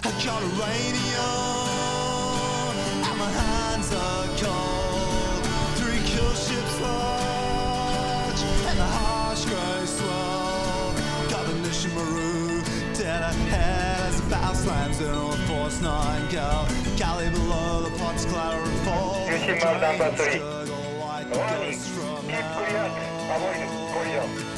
I got a radio, and my hands are cold. Three kill ships large, and the harsh grey swell. Got the Nisshin Maru dead ahead as the battle slams in on Force 9 go. Galley below, the pots clatter and fall. Yushin Maru number three. Warning. Keep clear. Avoid collision.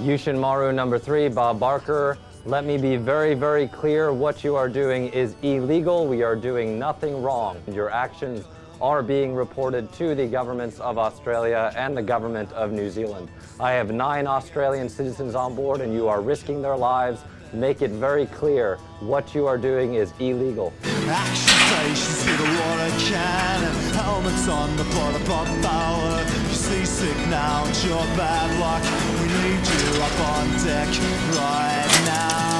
Yushin Maru number three, Bob Barker. Let me be very, very clear. What you are doing is illegal. We are doing nothing wrong. Your actions are being reported to the governments of Australia and the government of New Zealand. I have nine Australian citizens on board and you are risking their lives. Make it very clear what you are doing is illegal. With a water cannon Helmets on the border pop power You seasick now, it's your bad luck need you up on deck right now.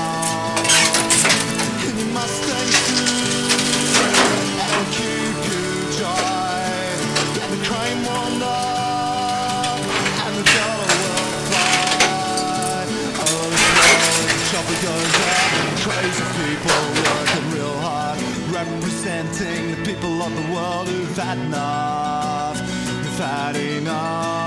And you must stay true And keep you dry And the crane won't And the dollar will fly Oh, the chopper goes up Crazy people working real hard Representing the people of the world who've had enough. Who've had enough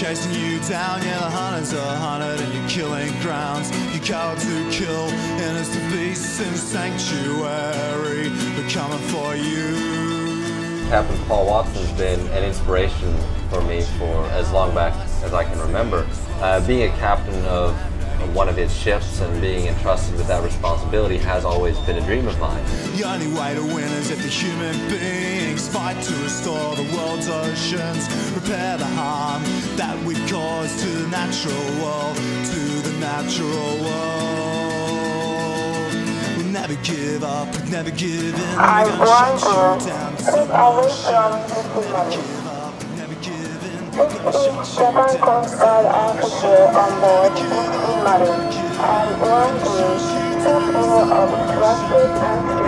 chasing you down. Yeah, the hunters are hunted And you're killing grounds. You cowards who kill Innocent beasts in sanctuary. We're coming for you Captain Paul Watson's been an inspiration for me for as long back as I can remember. Uh, being a captain of one of his ships and being entrusted with that responsibility has always been a dream of mine. The only way to win is if the human beings fight to restore the world's oceans, repair the harm that we cause to the natural world, to the natural world. Never give up, never give in. I We're gonna want shut you down. take away from this Never give up, we'll never give in. We're This is you down. Officer on board Maru. I want to take care of trusted and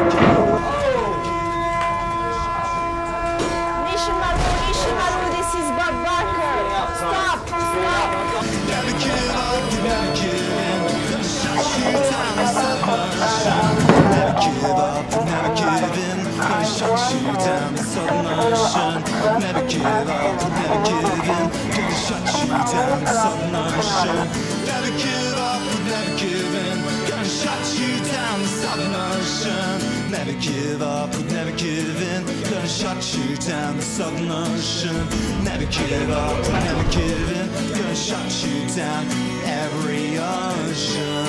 in. Gonna shut you down, the Southern Ocean. Never give up, never give in. Gonna shut you down, the Southern Ocean. Never give up, never give in. Gonna shut you down, the Southern Ocean. Never give up, never give in. Gonna shut you down, the Ocean. Never give up, never give in. Gonna shut you down, every ocean.